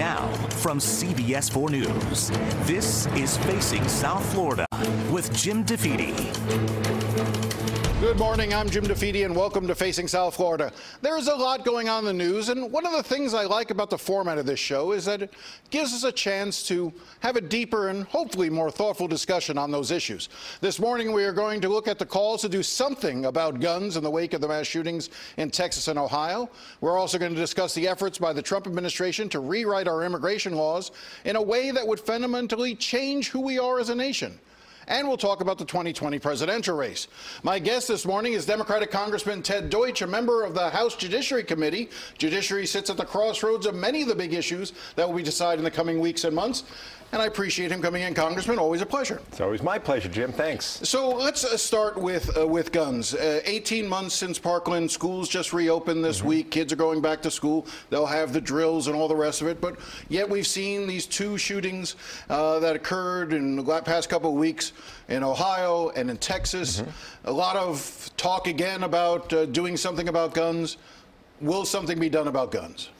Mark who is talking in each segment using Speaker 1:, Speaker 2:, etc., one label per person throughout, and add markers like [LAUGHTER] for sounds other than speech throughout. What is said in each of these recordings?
Speaker 1: Now, from CBS 4 News, this is Facing South Florida with Jim DeFede.
Speaker 2: Good morning. I'm Jim DeFede, and welcome to Facing South Florida. There is a lot going on in the news, and one of the things I like about the format of this show is that it gives us a chance to have a deeper and hopefully more thoughtful discussion on those issues. This morning, we are going to look at the calls to do something about guns in the wake of the mass shootings in Texas and Ohio. We're also going to discuss the efforts by the Trump administration to rewrite our immigration laws in a way that would fundamentally change who we are as a nation and we'll talk about the 2020 presidential race. My guest this morning is Democratic Congressman Ted Deutch, a member of the House Judiciary Committee. Judiciary sits at the crossroads of many of the big issues that will be decided in the coming weeks and months and I appreciate him coming in, Congressman. Always a pleasure.
Speaker 3: It's always my pleasure, Jim. Thanks.
Speaker 2: So let's uh, start with uh, with guns. Uh, 18 months since Parkland, schools just reopened this mm-hmm. week. Kids are going back to school. They'll have the drills and all the rest of it. But yet we've seen these two shootings uh, that occurred in the past couple of weeks in Ohio and in Texas. Mm-hmm. A lot of talk again about uh, doing something about guns. Will something be done about guns?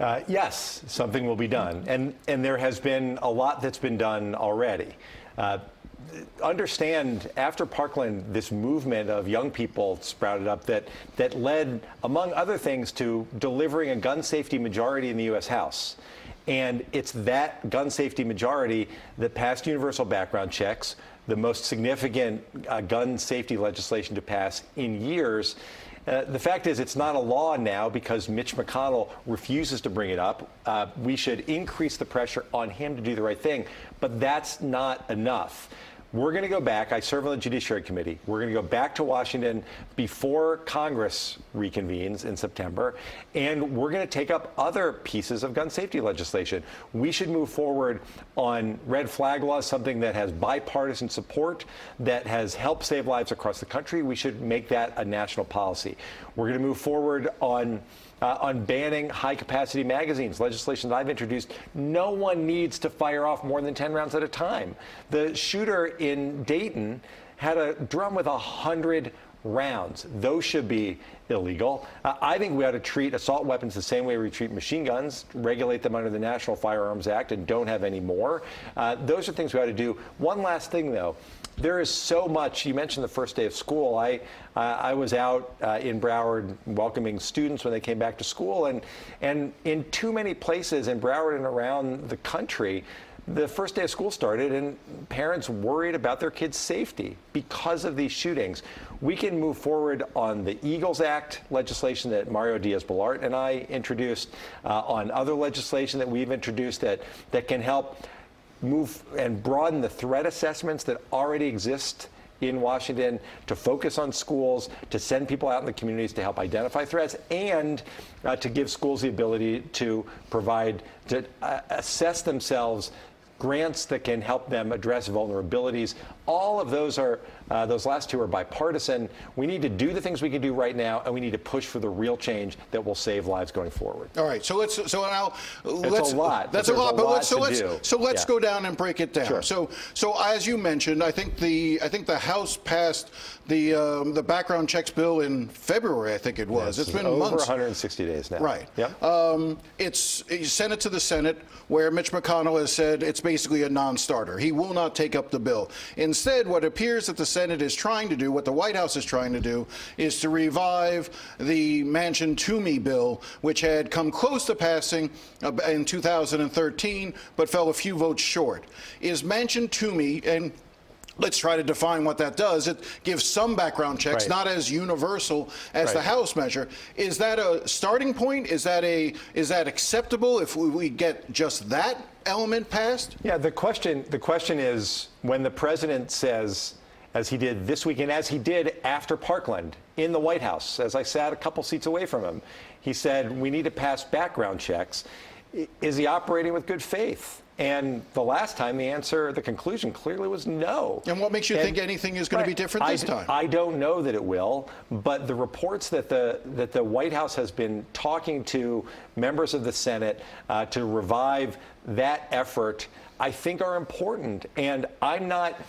Speaker 3: Uh, yes, something will be done. And, and there has been a lot that's been done already. Uh, understand after Parkland, this movement of young people sprouted up that, that led, among other things, to delivering a gun safety majority in the U.S. House. And it's that gun safety majority that passed universal background checks, the most significant uh, gun safety legislation to pass in years. Uh, the fact is, it's not a law now because Mitch McConnell refuses to bring it up. Uh, we should increase the pressure on him to do the right thing, but that's not enough. We're going to go back. I serve on the Judiciary Committee. We're going to go back to Washington before Congress reconvenes in September, and we're going to take up other pieces of gun safety legislation. We should move forward on red flag laws, something that has bipartisan support, that has helped save lives across the country. We should make that a national policy. We're going to move forward on uh, on banning high capacity magazines, legislation that I've introduced. No one needs to fire off more than 10 rounds at a time. The shooter in Dayton had a drum with 100 rounds. Those should be illegal. Uh, I think we ought to treat assault weapons the same way we treat machine guns, regulate them under the National Firearms Act, and don't have any more. Uh, those are things we ought to do. One last thing, though. There is so much. You mentioned the first day of school. I uh, I was out uh, in Broward welcoming students when they came back to school, and and in too many places in Broward and around the country, the first day of school started and parents worried about their kids' safety because of these shootings. We can move forward on the Eagles Act legislation that Mario Diaz-Balart and I introduced, uh, on other legislation that we've introduced that, that can help move and broaden the threat assessments that already exist in Washington to focus on schools, to send people out in the communities to help identify threats, and uh, to give schools the ability to provide, to uh, assess themselves grants that can help them address vulnerabilities. All of those are, uh, those last two are bipartisan. We need to do the things we can do right now, and we need to push for the real change that will save lives going forward.
Speaker 2: All right. So let's, so now, let's,
Speaker 3: a lot.
Speaker 2: That's a lot, but let's, so let's,
Speaker 3: do.
Speaker 2: so let's
Speaker 3: yeah.
Speaker 2: go down and break it down.
Speaker 3: Sure.
Speaker 2: So, so as you mentioned, I think the, I think the House passed the, um, the background checks bill in February, I think it was.
Speaker 3: Yes,
Speaker 2: it's been
Speaker 3: over
Speaker 2: months.
Speaker 3: 160 days now.
Speaker 2: Right.
Speaker 3: Yep.
Speaker 2: Um, it's, you sent it to the Senate, where Mitch McConnell has said it's basically a non-starter. He will not take up the bill. Instead, what appears that the Senate is trying to do, what the White House is trying to do, is to revive the Manchin Toomey bill, which had come close to passing uh, in 2013, but fell a few votes short. Is Manchin Toomey and Let's try to define what that does. It gives some background checks,
Speaker 3: right.
Speaker 2: not as universal as
Speaker 3: right.
Speaker 2: the House measure. Is that a starting point? Is that a is that acceptable if we, we get just that element passed?
Speaker 3: Yeah. The question the question is when the president says as he did this weekend, as he did after Parkland in the White House, as I sat a couple seats away from him, he said, we need to pass background checks. Is he operating with good faith? And the last time, the answer, the conclusion clearly was no.
Speaker 2: And what makes you and, think anything is going right, to be different this
Speaker 3: I,
Speaker 2: time?
Speaker 3: I don't know that it will, but the reports that the that the White House has been talking to members of the Senate uh, to revive that effort, I think, are important. And I'm not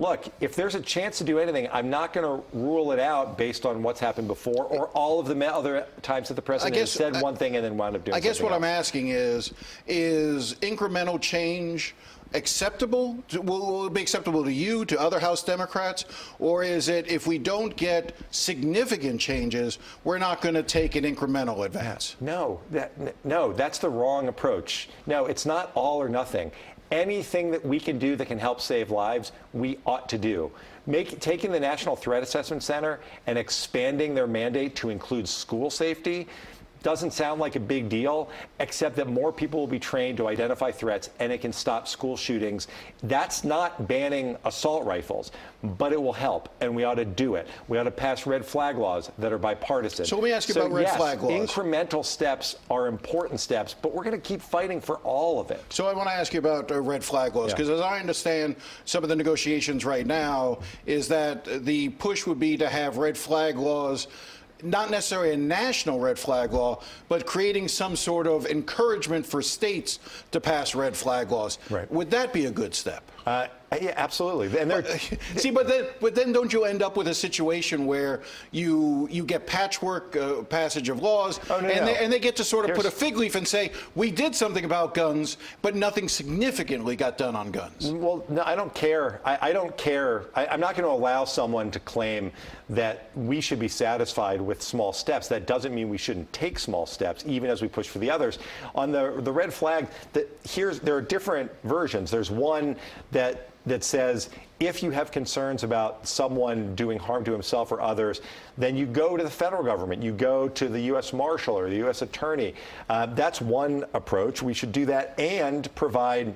Speaker 3: look, if there's a chance to do anything, I'm not going to rule it out based on what's happened before or all of the other times that the president
Speaker 2: guess,
Speaker 3: said
Speaker 2: I,
Speaker 3: one thing and then wound up doing.
Speaker 2: I guess what
Speaker 3: else.
Speaker 2: I'm asking is, is incremental change acceptable? To, will, will, it be acceptable to you, to other House Democrats, or is it if we don't get significant changes, we're not going to take an incremental advance?
Speaker 3: No, that, no, that's the wrong approach. No, it's not all or nothing. Anything that we can do that can help save lives, we ought to do. Make, taking the National Threat Assessment Center and expanding their mandate to include school safety doesn't sound like a big deal, except that more people will be trained to identify threats and it can stop school shootings. That's not banning assault rifles, but it will help, and we ought to do it. We ought to pass red flag laws that are bipartisan.
Speaker 2: So let me ask you
Speaker 3: so
Speaker 2: about red
Speaker 3: yes,
Speaker 2: flag laws.
Speaker 3: Incremental steps are important steps, but we're going to keep fighting for all of it.
Speaker 2: So I want to ask you about uh, red flag laws, because yeah. as I understand some of the negotiations right now, is that the push would be to have red flag laws not necessarily a national red flag law, but creating some sort of encouragement for states to pass red flag laws.
Speaker 3: Right.
Speaker 2: Would that be a good step?
Speaker 3: Uh, yeah, absolutely. And
Speaker 2: but, [LAUGHS] see, but then, but then, don't you end up with a situation where you you get patchwork uh, passage of laws,
Speaker 3: oh, no,
Speaker 2: and,
Speaker 3: no.
Speaker 2: They, and they get to sort of
Speaker 3: Here's,
Speaker 2: put a fig leaf and say we did something about guns, but nothing significantly got done on guns.
Speaker 3: Well, no, I don't care. I, I don't care. I, I'm not going to allow someone to claim that we should be satisfied with small steps. That doesn't mean we shouldn't take small steps, even as we push for the others. On the the red flag, that here's there are different versions. There's one that that says if you have concerns about someone doing harm to himself or others, then you go to the federal government. You go to the U.S. Marshal or the U.S. Attorney. Uh, that's one approach. We should do that and provide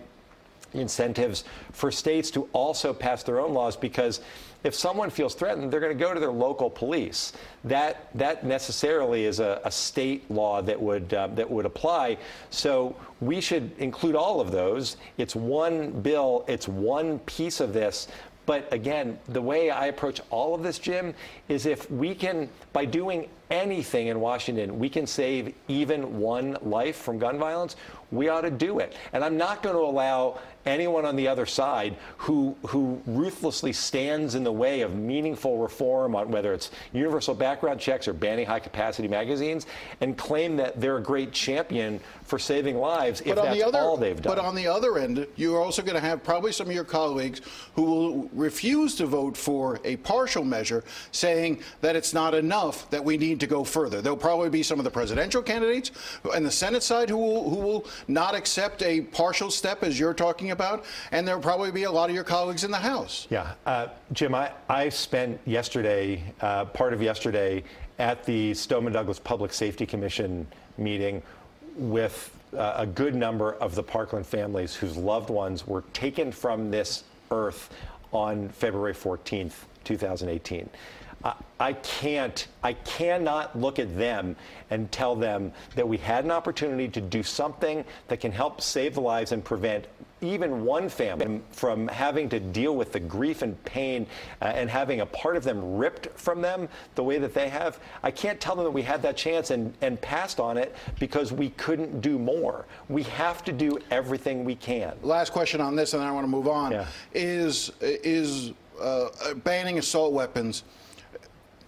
Speaker 3: incentives for states to also pass their own laws because if someone feels threatened, they're going to go to their local police. That that necessarily is a, a state law that would uh, that would apply. So we should include all of those. It's one bill. It's one piece of this. But again, the way I approach all of this, Jim, is if we can, by doing anything in Washington, we can save even one life from gun violence, we ought to do it. And I'm not going to allow anyone on the other side who who ruthlessly stands in the way of meaningful reform on whether it's universal background checks or banning high capacity magazines and claim that they're a great champion for saving lives
Speaker 2: but
Speaker 3: if that's
Speaker 2: other,
Speaker 3: all they've done.
Speaker 2: But on the other end, you're also going to have probably some of your colleagues who will refuse to vote for a partial measure, saying that it's not enough, that we need to go further. There'll probably be some of the presidential candidates and the Senate side who will, who will not accept a partial step, as you're talking about, and there'll probably be a lot of your colleagues in the House.
Speaker 3: Yeah. Uh, Jim, I, I spent yesterday, uh, part of yesterday, at the Stoneman Douglas Public Safety Commission meeting with uh, a good number of the Parkland families whose loved ones were taken from this earth on February 14th, 2018. I can't, I cannot look at them and tell them that we had an opportunity to do something that can help save lives and prevent even one family from having to deal with the grief and pain uh, and having a part of them ripped from them the way that they have. I can't tell them that we had that chance and, and passed on it because we couldn't do more. We have to do everything we can.
Speaker 2: Last question on this, and then I want to move on.
Speaker 3: Yeah.
Speaker 2: Is is uh, banning assault weapons?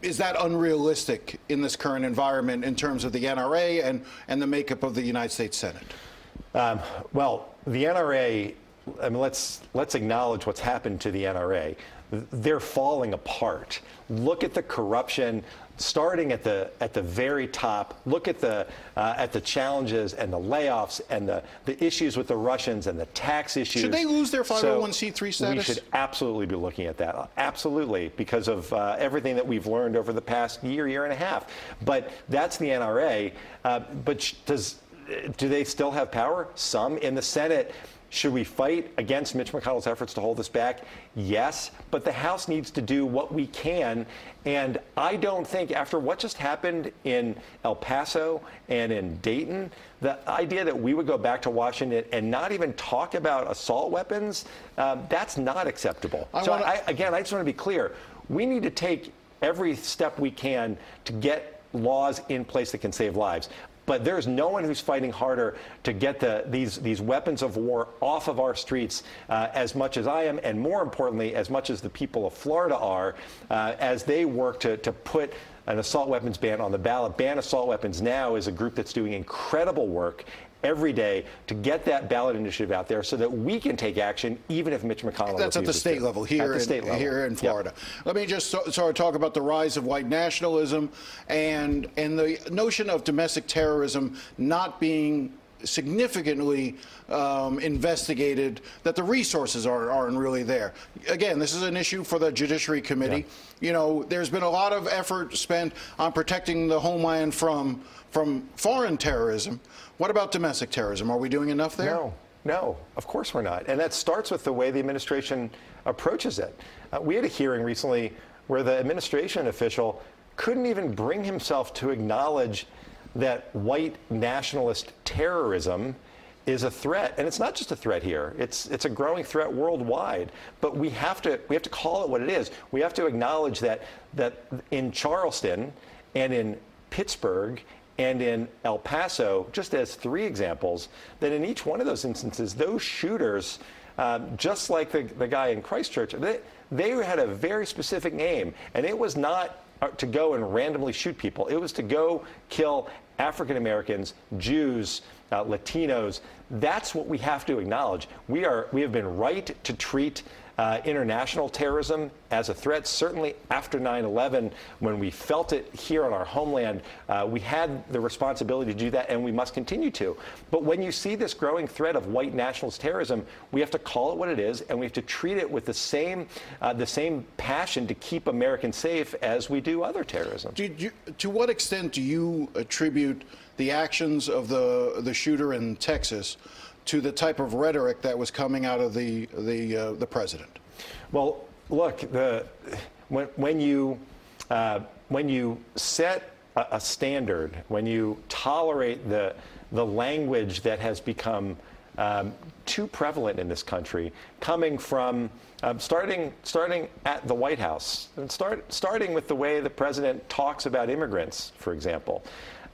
Speaker 2: Is that unrealistic in this current environment in terms of the NRA and, and the makeup of the United States Senate?
Speaker 3: Um, well, the NRA, I mean, let's, let's acknowledge what's happened to the NRA. They're falling apart. Look at the corruption starting at the at the very top. Look at the uh, at the challenges and the layoffs and the, the issues with the Russians and the tax issues.
Speaker 2: Should they lose their 501c3 status?
Speaker 3: We should absolutely be looking at that. Absolutely, because of uh, everything that we've learned over the past year, year and a half. But that's the NRA. Uh, but does do they still have power? Some in the Senate. Should we fight against Mitch McConnell's efforts to hold this back? Yes, but the House needs to do what we can. And I don't think, after what just happened in El Paso and in Dayton, the idea that we would go back to Washington and not even talk about assault weapons, um, that's not acceptable. I so, wanna... I, again, I just want to be clear. We need to take every step we can to get laws in place that can save lives. But there's no one who's fighting harder to get the, these, these weapons of war off of our streets uh, as much as I am, and more importantly, as much as the people of Florida are, uh, as they work to, to put an assault weapons ban on the ballot. Ban Assault Weapons Now is a group that's doing incredible work every day to get that ballot initiative out there so that we can take action even if Mitch McConnell
Speaker 2: That's at the state
Speaker 3: to.
Speaker 2: level here, in,
Speaker 3: state level.
Speaker 2: here in Florida. Yep. Let me just so, sort of talk about the rise of white nationalism and, and the notion of domestic terrorism not being significantly um, investigated, that the resources are, aren't really there. Again, this is an issue for the Judiciary Committee. Yeah. You know, there's been a lot of effort spent on protecting the homeland from from foreign terrorism. What about domestic terrorism? Are we doing enough there?
Speaker 3: No, no, of course we're not. And that starts with the way the administration approaches it. Uh, we had a hearing recently where the administration official couldn't even bring himself to acknowledge that white nationalist terrorism is a threat, and it's not just a threat here. It's it's a growing threat worldwide. But we have to we have to call it what it is. We have to acknowledge that that in Charleston and in Pittsburgh and in El Paso, just as three examples, that in each one of those instances, those shooters, um, just like the, the guy in Christchurch, they, they had a very specific aim, and it was not to go and randomly shoot people. It was to go kill African Americans, Jews, uh, Latinos. That's what we have to acknowledge. We are we have been right to treat uh, international terrorism as a threat. Certainly after 9/11, when we felt it here on our homeland, uh, we had the responsibility to do that, and we must continue to. But when you see this growing threat of white nationalist terrorism, we have to call it what it is, and we have to treat it with the same uh, the same passion to keep Americans safe as we do other terrorism.
Speaker 2: You, to what extent do you attribute the actions of the the shooter in Texas? To the type of rhetoric that was coming out of the the uh, the president?
Speaker 3: Well, look, the, when when you uh, when you set a, a, standard, when you tolerate the the language that has become um, too prevalent in this country, coming from um, starting starting at the White House, and start starting with the way the president talks about immigrants, for example.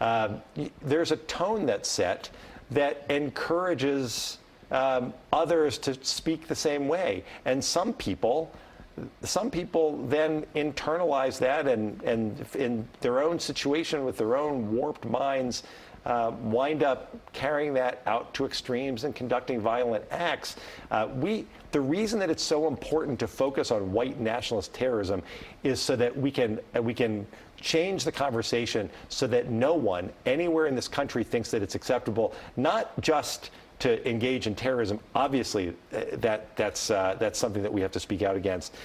Speaker 3: Uh, there's a tone that's set that encourages um, others to speak the same way. And some people, some people then internalize that and, and in their own situation with their own warped minds, uh, wind up carrying that out to extremes and conducting violent acts. Uh, we, the reason that it's so important to focus on white nationalist terrorism is so that we can, uh, we can change the conversation so that no one anywhere in this country thinks that it's acceptable, not just to engage in terrorism. Obviously, uh, that that's uh, that's something that we have to speak out against.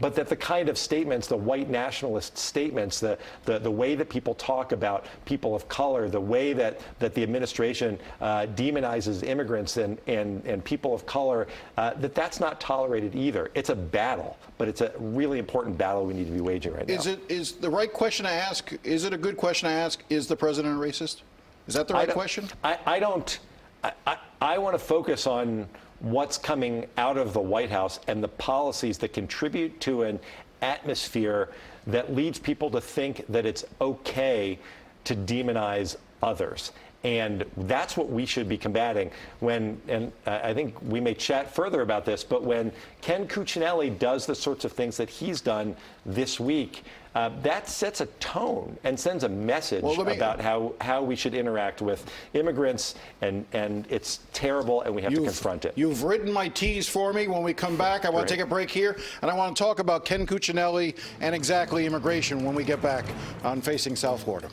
Speaker 3: But that the kind of statements, the white nationalist statements, the the, the way that people talk about people of color, the way that that the administration uh, demonizes immigrants and and and people of color, uh, that that's not tolerated either. It's a battle, but it's a really important battle we need to be waging right now.
Speaker 2: Is it is the right question to ask? Is it a good question to ask? Is the president a racist? Is that the right
Speaker 3: I
Speaker 2: question?
Speaker 3: I, I don't. I, I, want to focus on what's coming out of the White House and the policies that contribute to an atmosphere that leads people to think that it's okay to demonize others. And that's what we should be combating when, and I think we may chat further about this, but when Ken Cuccinelli does the sorts of things that he's done this week, uh, that sets a tone and sends a message well, me, about how, how we should interact with immigrants, and, and it's terrible, and we have to confront it.
Speaker 2: You've written my tease for me. When we come back, I want to take a break here, and I want to talk about Ken Cuccinelli and exactly immigration when we get back on Facing South Florida.